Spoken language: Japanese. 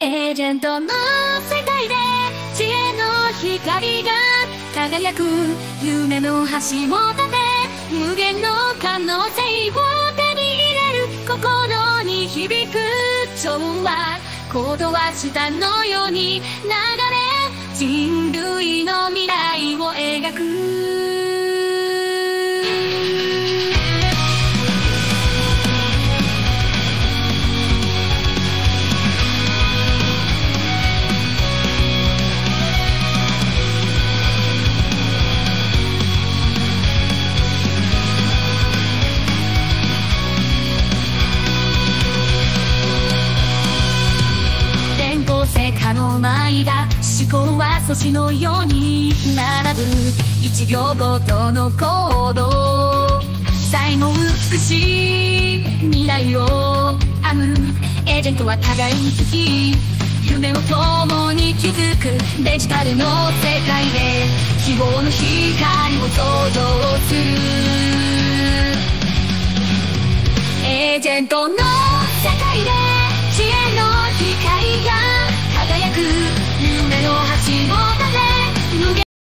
エージェントの世界で知恵の光が輝く夢の橋を立て無限の可能性を手に入れる心に響く調和コードは下のように流れ人類の未阻止のように並ぶ一行ごとの行動才能美しい未来を編むエージェントは互いに好き夢を共に築くデジタルの世界で希望の光を創造するエージェントの